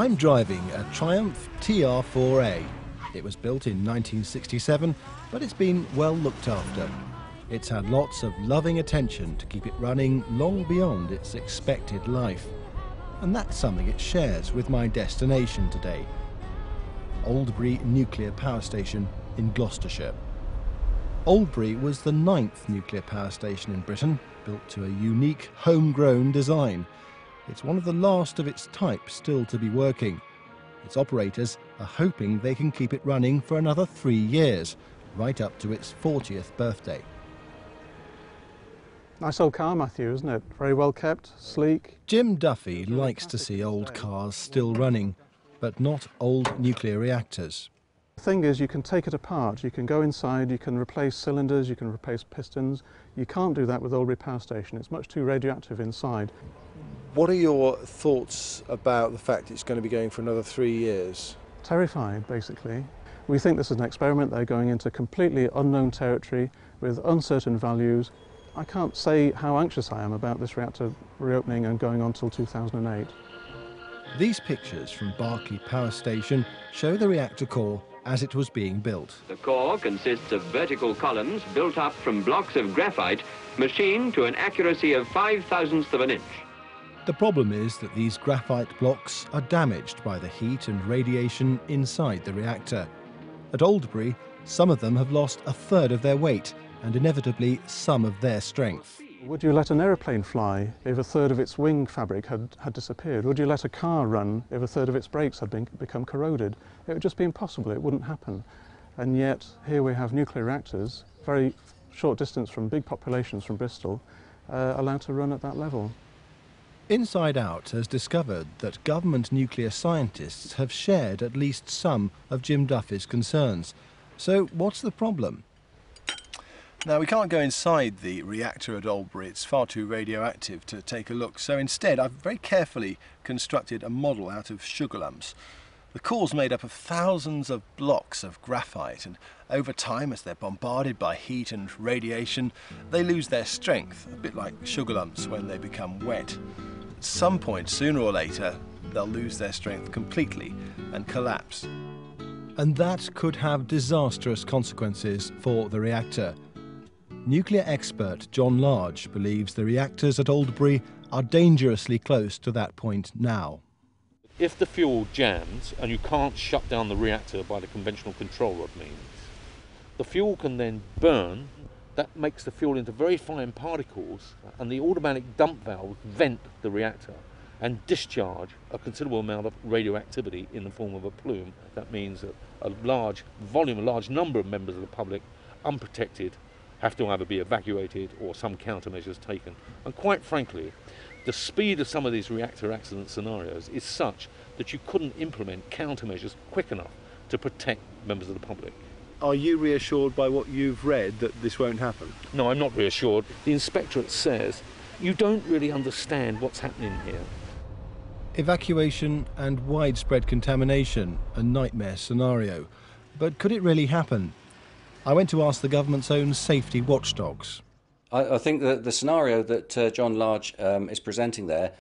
I'm driving a Triumph TR4A. It was built in 1967, but it's been well looked after. It's had lots of loving attention to keep it running long beyond its expected life. And that's something it shares with my destination today Oldbury Nuclear Power Station in Gloucestershire. Oldbury was the ninth nuclear power station in Britain, built to a unique homegrown design. It's one of the last of its type still to be working. Its operators are hoping they can keep it running for another three years, right up to its 40th birthday. Nice old car, Matthew, isn't it? Very well kept, sleek. Jim Duffy likes to see old cars still running, but not old nuclear reactors. The thing is, you can take it apart. You can go inside, you can replace cylinders, you can replace pistons. You can't do that with Oldbury Power Station. It's much too radioactive inside. What are your thoughts about the fact it's going to be going for another three years? Terrified, basically. We think this is an experiment. They're going into completely unknown territory with uncertain values. I can't say how anxious I am about this reactor reopening and going on till 2008. These pictures from Berkeley Power Station show the reactor core as it was being built. The core consists of vertical columns built up from blocks of graphite machined to an accuracy of five thousandths of an inch. The problem is that these graphite blocks are damaged by the heat and radiation inside the reactor. At Oldbury, some of them have lost a third of their weight and inevitably some of their strength. Would you let an aeroplane fly if a third of its wing fabric had, had disappeared? Would you let a car run if a third of its brakes had been, become corroded? It would just be impossible, it wouldn't happen. And yet, here we have nuclear reactors, very short distance from big populations from Bristol, uh, allowed to run at that level. Inside Out has discovered that government nuclear scientists have shared at least some of Jim Duffy's concerns. So, what's the problem? Now, we can't go inside the reactor at Oldbury, it's far too radioactive to take a look. So instead, I've very carefully constructed a model out of sugar lumps. The core's made up of thousands of blocks of graphite, and over time, as they're bombarded by heat and radiation, they lose their strength, a bit like sugar lumps when they become wet. At some point, sooner or later, they'll lose their strength completely and collapse. And that could have disastrous consequences for the reactor. Nuclear expert John Large believes the reactors at Oldbury are dangerously close to that point now. If the fuel jams and you can't shut down the reactor by the conventional control rod means, the fuel can then burn. That makes the fuel into very fine particles, and the automatic dump valve vent the reactor and discharge a considerable amount of radioactivity in the form of a plume. That means that a large volume, a large number of members of the public, unprotected, have to either be evacuated or some countermeasures taken. And quite frankly, the speed of some of these reactor accident scenarios is such that you couldn't implement countermeasures quick enough to protect members of the public. Are you reassured by what you've read that this won't happen? No, I'm not reassured. The inspectorate says you don't really understand what's happening here. Evacuation and widespread contamination, a nightmare scenario. But could it really happen? I went to ask the government's own safety watchdogs. I, I think that the scenario that uh, John Large um, is presenting there